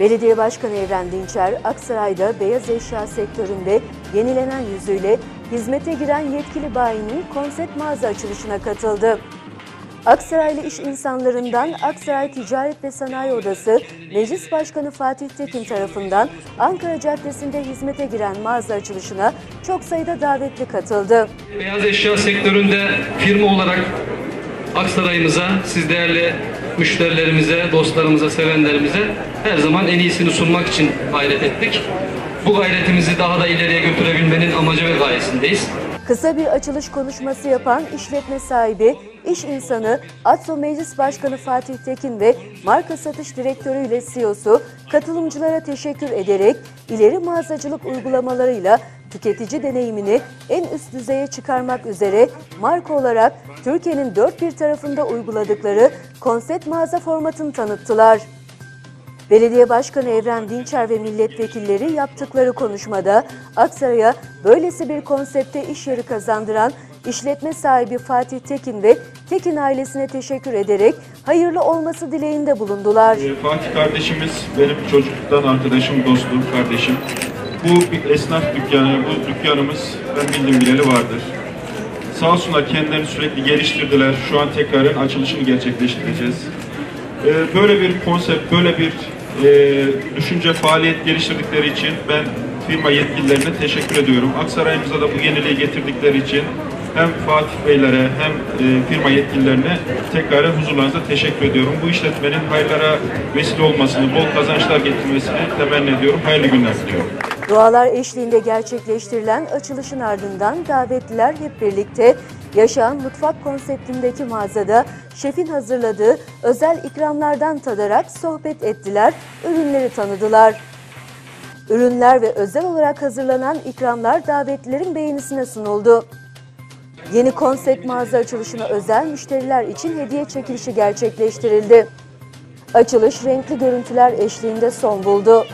Belediye Başkanı Evren Dinçer, Aksaray'da beyaz eşya sektöründe yenilenen yüzüyle hizmete giren yetkili bayinin konsept mağaza açılışına katıldı. Aksaraylı iş insanlarından Aksaray Ticaret ve Sanayi Odası Meclis Başkanı Fatih Tekin tarafından Ankara Caddesi'nde hizmete giren mağaza açılışına çok sayıda davetli katıldı. Beyaz eşya sektöründe firma olarak Aksaray'ımıza, siz değerli müşterilerimize, dostlarımıza, sevenlerimize her zaman en iyisini sunmak için gayret ettik. Bu gayretimizi daha da ileriye götürebilmenin amacı ve gayesindeyiz. Kısa bir açılış konuşması yapan işletme sahibi, iş insanı ATSO Meclis Başkanı Fatih Tekin ve marka satış direktörü ile CEO'su katılımcılara teşekkür ederek ileri mağazacılık uygulamalarıyla tüketici deneyimini en üst düzeye çıkarmak üzere marka olarak Türkiye'nin dört bir tarafında uyguladıkları konsept mağaza formatını tanıttılar. Belediye Başkanı Evren Dinçer ve milletvekilleri yaptıkları konuşmada Aksaray'a böylesi bir konsepte iş yeri kazandıran işletme sahibi Fatih Tekin ve Tekin ailesine teşekkür ederek hayırlı olması dileğinde bulundular. Ee, Fatih kardeşimiz benim çocukluktan arkadaşım, dostum, kardeşim. Bu bir esnaf dükkanı, bu dükkanımız ben bildiğim bileli vardır. Sağ olsunlar kendilerini sürekli geliştirdiler. Şu an tekrarın açılışını gerçekleştireceğiz. Ee, Böyle bir konsept, böyle bir e, düşünce, faaliyet geliştirdikleri için ben firma yetkililerine teşekkür ediyorum. Aksaray'ımıza da bu yeniliği getirdikleri için hem Fatih Beylere hem e, firma yetkililerine tekrar huzurlarınızda teşekkür ediyorum. Bu işletmenin hayırlara vesile olmasını, bol kazançlar getirmesini temenni ediyorum. Hayırlı günler diliyorum. Dualar eşliğinde gerçekleştirilen açılışın ardından davetliler hep birlikte Yaşayan Mutfak konseptindeki mağazada şefin hazırladığı özel ikramlardan tadarak sohbet ettiler, ürünleri tanıdılar. Ürünler ve özel olarak hazırlanan ikramlar davetlilerin beğenisine sunuldu. Yeni konsept mağaza açılışına özel müşteriler için hediye çekilişi gerçekleştirildi. Açılış renkli görüntüler eşliğinde son buldu.